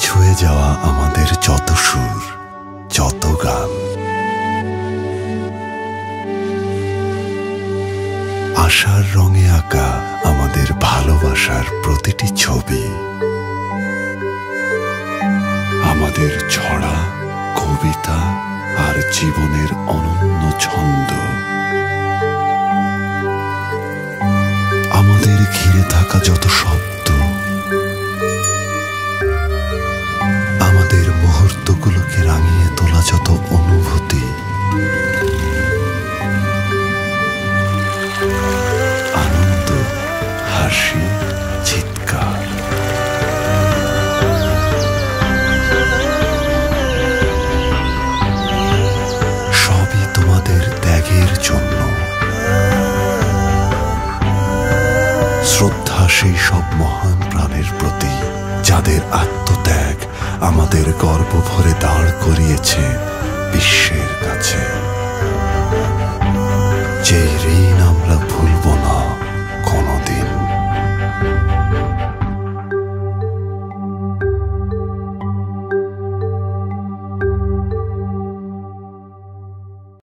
ছুঁয়ে যাওয়া আমাদের যত সুর, যত গান। আশার রঙে আঁকা আমাদের ভালোবাসার প্রতিটি ছবি। আমাদের ছড়া, কবিতা আর জীবনের অনন্য ছন্দ। আমাদের ঘিরে থাকা যত শব্দ শ্রদ্ধা সেই সব মহান প্রাণের প্রতি, যাদের আত্মত্যাগ আমাদের গর্ব ভরে দাঁড় করিয়েছে বিশ্বের কাছে